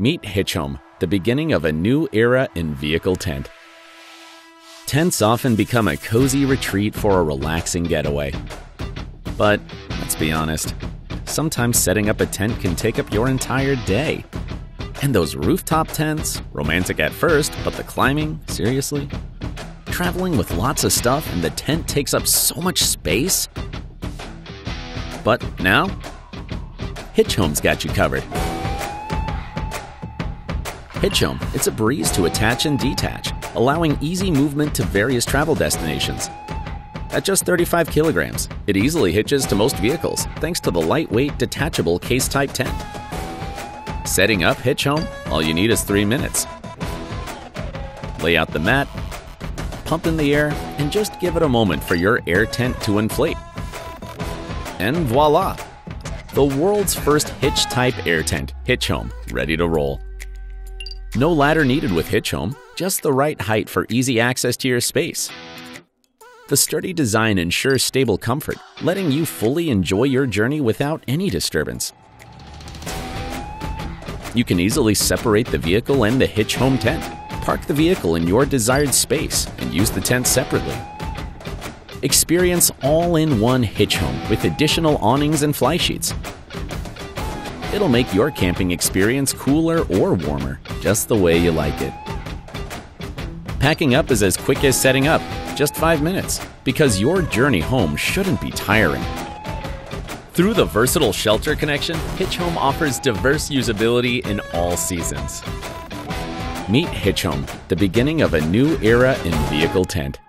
Meet Hitchhome, the beginning of a new era in vehicle tent. Tents often become a cozy retreat for a relaxing getaway. But let's be honest, sometimes setting up a tent can take up your entire day. And those rooftop tents, romantic at first, but the climbing, seriously? Traveling with lots of stuff and the tent takes up so much space? But now, Hitchhome's got you covered. Hitchhome, it's a breeze to attach and detach, allowing easy movement to various travel destinations. At just 35 kilograms, it easily hitches to most vehicles thanks to the lightweight detachable case type tent. Setting up Hitchhome, all you need is three minutes. Lay out the mat, pump in the air, and just give it a moment for your air tent to inflate. And voila! The world's first hitch type air tent, Hitchhome, ready to roll. No ladder needed with Hitch Home, just the right height for easy access to your space. The sturdy design ensures stable comfort, letting you fully enjoy your journey without any disturbance. You can easily separate the vehicle and the hitch home tent. Park the vehicle in your desired space and use the tent separately. Experience all in one hitch home with additional awnings and fly sheets. It'll make your camping experience cooler or warmer, just the way you like it. Packing up is as quick as setting up, just five minutes, because your journey home shouldn't be tiring. Through the versatile shelter connection, Hitch Home offers diverse usability in all seasons. Meet Hitch Home, the beginning of a new era in vehicle tent.